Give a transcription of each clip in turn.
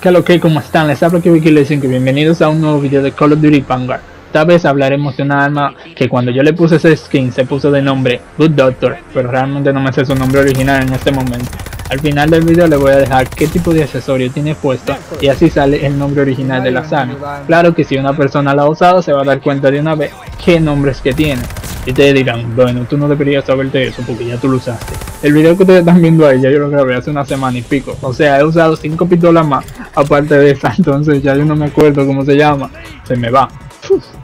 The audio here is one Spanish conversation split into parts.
¿Qué lo que? ¿Cómo están? Les hablo que Wiki les que bienvenidos a un nuevo video de Call of Duty Vanguard. Esta vez hablaremos de una arma que cuando yo le puse ese skin se puso de nombre Good Doctor, pero realmente no me sé su nombre original en este momento. Al final del video le voy a dejar qué tipo de accesorio tiene puesto y así sale el nombre original de la arma. Claro que si una persona la ha usado se va a dar cuenta de una vez qué nombres que tiene. Te dirán, bueno, tú no deberías saberte eso porque ya tú lo usaste. El video que ustedes están viendo ahí ya yo lo grabé hace una semana y pico. O sea, he usado 5 pistolas más aparte de esa. Entonces ya yo no me acuerdo cómo se llama. Se me va.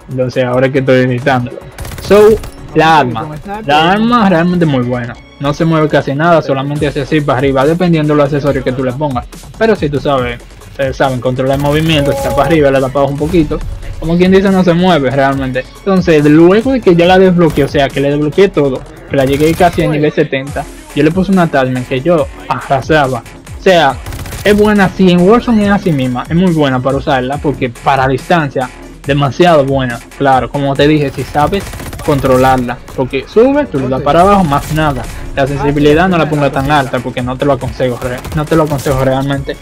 Entonces ahora que estoy editándolo. So, la arma. La arma realmente muy buena. No se mueve casi nada, solamente hace así para arriba, dependiendo de los accesorios que tú le pongas. Pero si tú sabes, ustedes saben, controlar el movimiento, está para arriba, le tapas un poquito como quien dice no se mueve realmente. Entonces luego de que ya la desbloqueé o sea que le desbloqueé todo que la llegué casi a nivel 70 yo le puse una attachment que yo arrasaba o sea es buena si en Warzone es así misma es muy buena para usarla porque para distancia demasiado buena claro. Como te dije si sabes controlarla porque sube tú le das para abajo más nada. La sensibilidad no la ponga tan alta porque no te lo aconsejo no te lo aconsejo realmente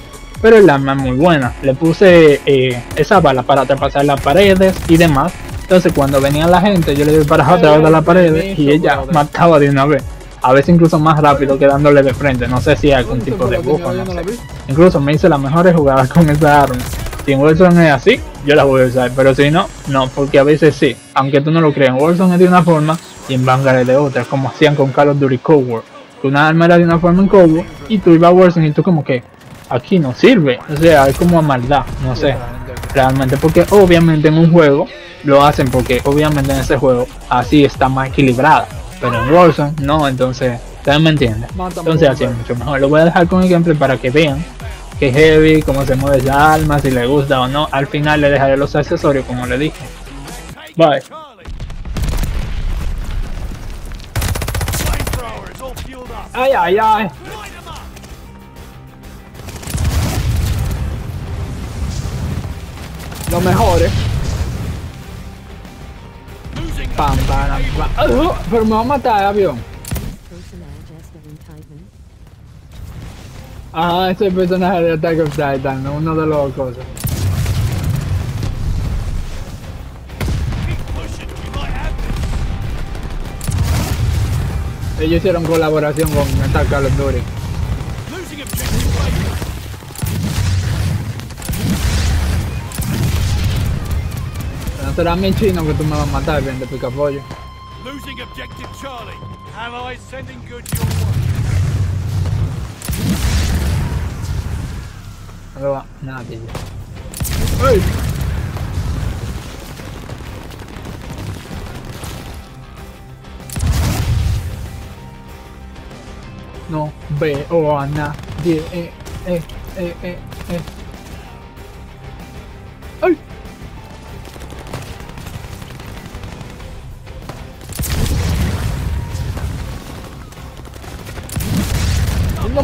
pero el arma es muy buena. Le puse eh, esa bala para traspasar las paredes y demás. Entonces cuando venía la gente yo le disparaba a través de la pared y ella mataba de una vez. A veces incluso más rápido que dándole de frente. No sé si hay algún tipo de bufo, no sé. Incluso me hice las mejores jugadas con esa arma. Si en Warzone es así, yo la voy a usar. Pero si no, no, porque a veces sí. Aunque tú no lo creas, en Warzone es de una forma y en Vanguard es de otra. Como hacían con Call of Duty Cold War. Una arma era de una forma en Cold War y tú ibas a Warzone y tú como que aquí no sirve. O sea, es como maldad, no sé. Realmente, porque obviamente en un juego lo hacen porque obviamente en ese juego así está más equilibrada. Pero en Warzone no, entonces, ustedes me entienden. Entonces así es mucho mejor. Lo voy a dejar con ejemplo para que vean que heavy, cómo se mueve esa alma, si le gusta o no. Al final le dejaré los accesorios como le dije. Bye. Ay, ay, ay. Lo mejores. Pam, pam, pam. Uh, pero me va a matar el avión. Ajá, este personaje de Attack of Titan, uno de los cosas. Ellos hicieron colaboración con Attack of Duty. Será mi chino que tú me vas a matar, bien de pica pollo. Losing objective Charlie. Allies sending goods your way. No va, nada, tío. ¡Ey! No veo a nadie. Eh, eh, eh, eh, eh.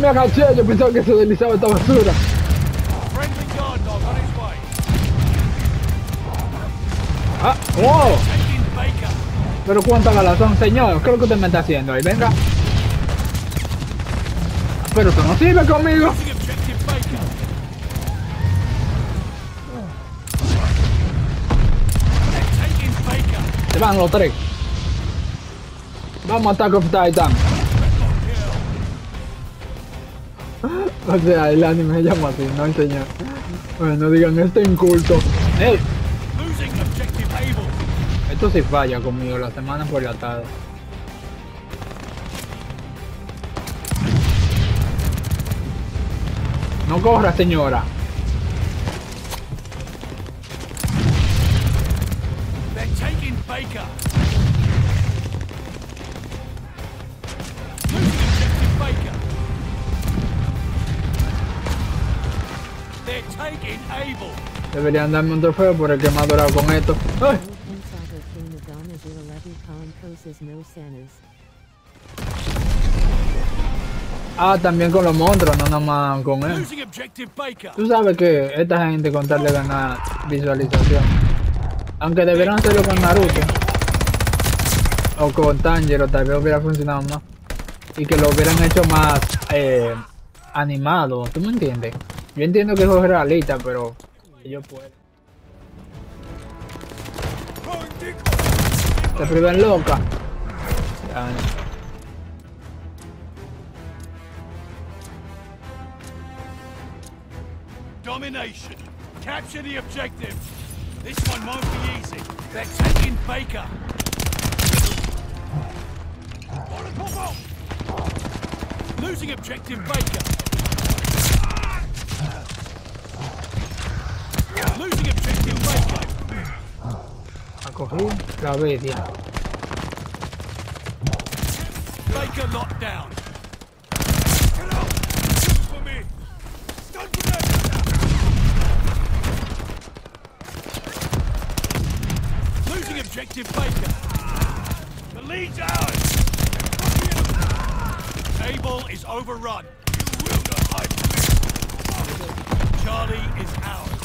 Me agaché, yo pensaba que se deslizaba esta basura. Ah, wow. Pero cuántas balas son, señor. ¿Qué es lo que usted me está haciendo ahí? Venga. Pero tú no sirve conmigo. Se van los tres. Vamos a Attack of Titan. O sea, el anime se llama así, no el señor. Bueno, digan, este inculto. ¡Ey! Esto sí falla conmigo la semana por la tarde. No corra, señora. Deberían darme un trofeo por el que me ha durado con esto. Ah, también con los monstruos, no nada más con él. Tú sabes que esta gente con tal de ganar visualización. Aunque deberían hacerlo con Naruto. O con Tanjiro, tal vez hubiera funcionado más. Y que lo hubieran hecho más eh, animado, ¿tú me entiendes? Yo entiendo que eso es realista, pero ellos pueden. Te priven loca. Ya, no. Domination. Capture the objective. This one won't be easy. They're taking Baker. Losing objective Baker. Losing objective Baker. A coger la bestia. Baker locked down. For me. Stun Losing objective Baker. The lead's ours. Able is overrun. You will not hide from me. Charlie is ours.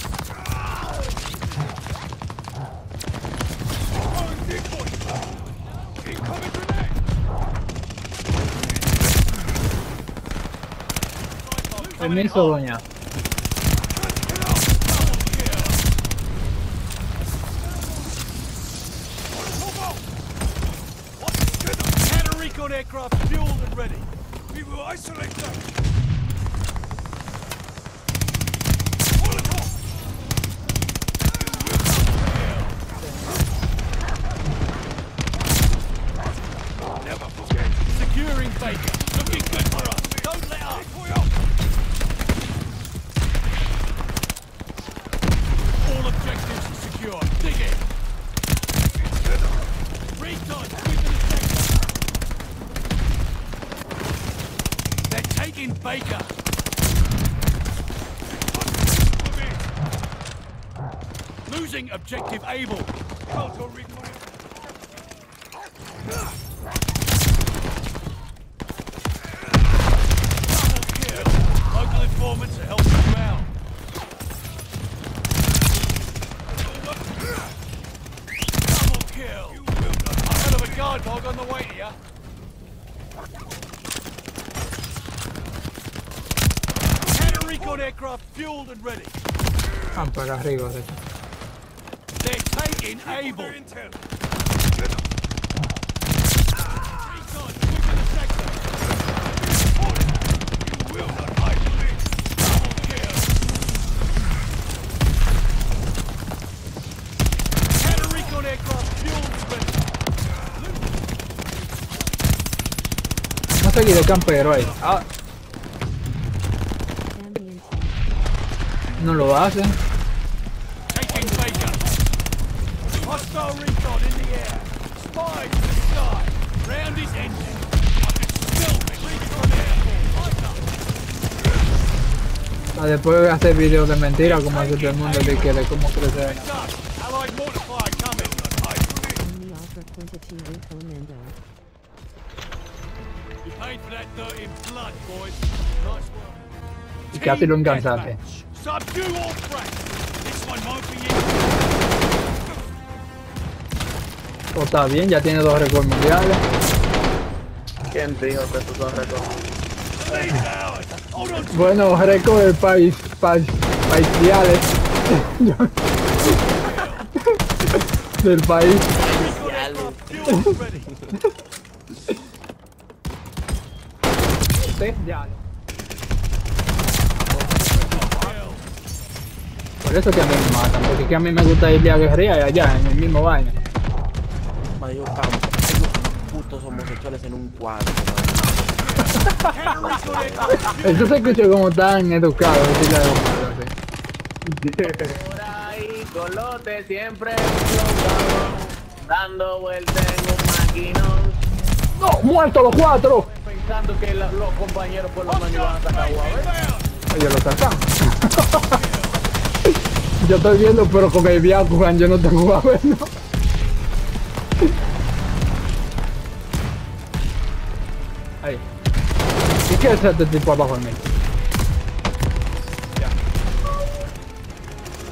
Permiso, doña. Counter recon aircraft fueled and ready. We will isolate them. They're taking Baker. Losing objective Able. are fueled and ready. Ah, arriba, de hecho. They're taking Able. No campero ahí. Ah. Be recon airborne. Ah, después voy a hacer videos de mentira como hace todo el mundo de que de cómo crecer. Y casi lo encansaste. Subdue all threats. This one won't be easy. O está bien, ya tiene dos récords mundiales. ¿Quién dijo que estos son récords? Bueno, récord del país, país, paisiales. del país. recon Por eso que a mí me matan, porque es que a mí me gusta ir a guerrear allá, en el mismo putos homosexuales en un cuadro. Eso se escucha como tan educado, así. Colote siempre dando vueltas en un maquinón, ¡No! ¡Muertos los cuatro! pensando que la- los compañeros por lo menos Hostile iban a sacar lo sacan. yo estoy viendo, pero con el Byakugan yo no tengo a ver, ¿no? Ahí. ¿Y qué es este tipo abajo de mí? Ya.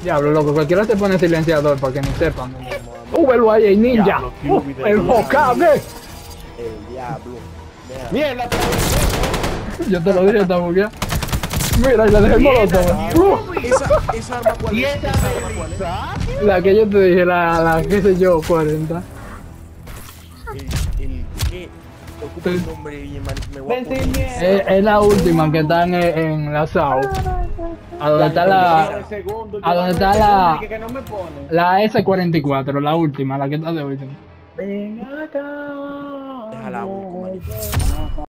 Diablo, loco, cualquiera te pone silenciador para que no sepan. ¡Uh, velo ahí, el ninja! Diablo, ¡Uh, el diablo. El. ¡Mierda! Yo te lo dije, esta buguea. Mira, la dejé molotov. Uh, Esa, esa arma cuál ¿Y es? Esa arma cuál es? la que yo te dije, la, la qué sé yo, 40. El, el que ocupa el nombre y me voy a poner-. Es, es la última que está en, en la South. A donde está la, a no está la- pone, Que no me pone. la S44, la última, la que está de última. Ven acá. Déjala.